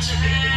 to be